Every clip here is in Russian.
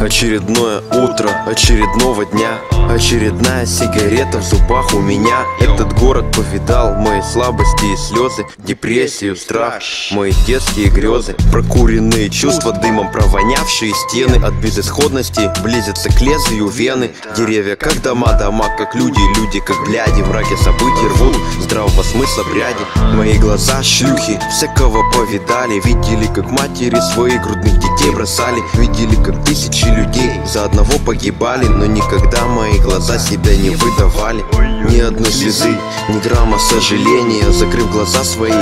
Очередное утро очередного дня. Очередная сигарета в зубах у меня. Этот город повидал мои слабости и слезы Депрессию, страх, мои детские грезы. Прокуренные чувства дымом провонявшие стены. От безысходности близятся к лезвию вены. Деревья как дома, дома как люди, люди как бляди. Мраки событий рвут здравого смысла пряди. Мои глаза шлюхи всякого повидали. Видели как матери своих грудных детей бросали. Видели как тысячи людей за одного погибали Но никогда мои глаза себя не выдавали. Ни одной слезы, ни грамма сожаления. Закрыв глаза свои,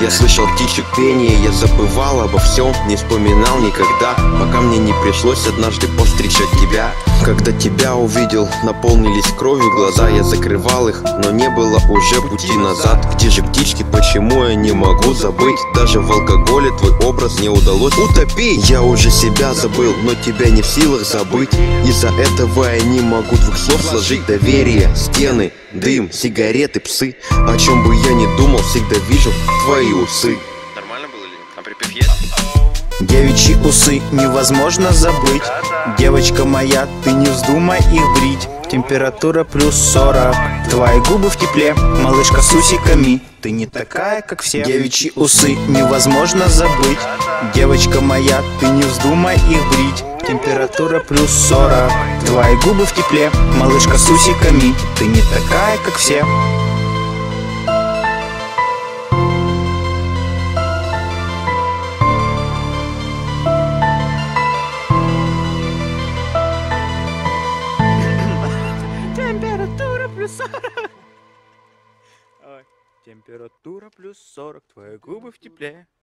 я слышал птичек пение. Я забывал обо всем, не вспоминал никогда Пока мне не пришлось однажды повстречать тебя. Когда тебя увидел, наполнились кровью глаза Я закрывал их, но не было уже пути назад. Где же птички, почему я не могу забыть? Даже в алкоголе твой образ не удалось утопить. Я уже себя забыл, но тебя не в силах забыть. Из-за этого я не могу двух слов сложить. Доверие, стены, дым, сигареты, псы. О чем бы я ни думал, всегда вижу твои усы. Нормально было ли? А припев есть? Девичьи усы невозможно забыть. Девочка моя, ты не вздумай их брить. Температура плюс 40 Твои губы в тепле, малышка с усиками. Ты не такая, как все. Девичьи усы невозможно забыть. Девочка моя, ты не вздумай их брить Температура плюс 40 Твои губы в тепле, малышка с усиками. Ты не такая, как все. Температура плюс 40 Температура плюс 40 Твои губы в тепле